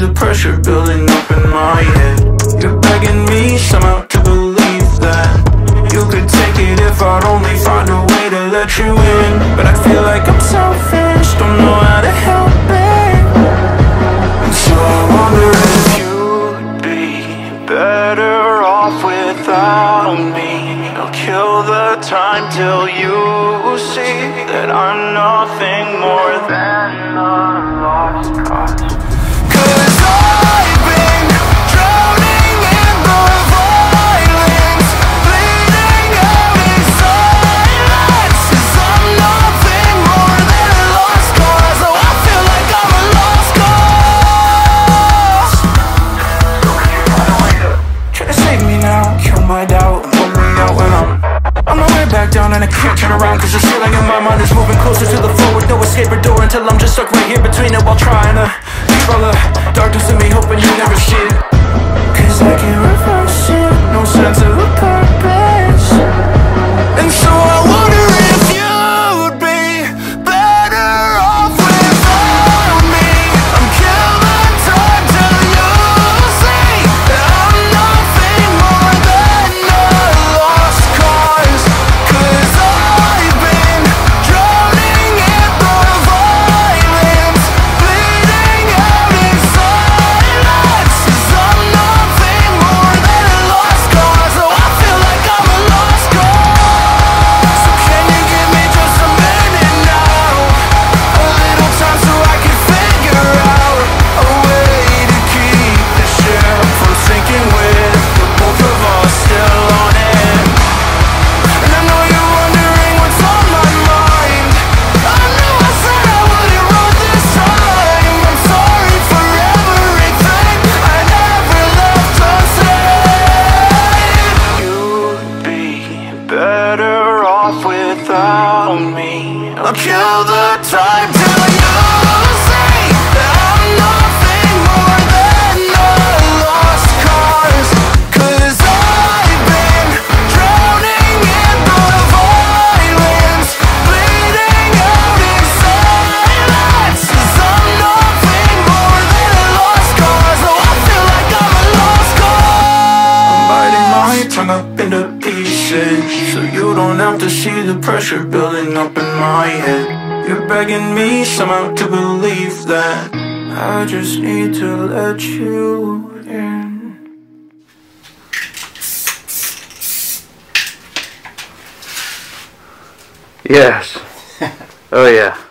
the pressure building up in my head. You're begging me somehow to believe that You could take it if I'd only find a way to let you in. But I feel like I'm selfish, don't know how to help it. And so I wonder if you'd be better off without me. I'll kill the time till you see That I'm nothing more than a lost cause. back down and I can't turn around Cause it's feeling in my mind. Is moving closer to the floor With no escape or door until I'm just stuck right here between it While trying to keep all the darkness in me Hoping you never see it. Cause I can't revive me. I'll kill the time till torn up into pieces So you don't have to see the pressure building up in my head You're begging me somehow to believe that I just need to let you in Yes. oh yeah.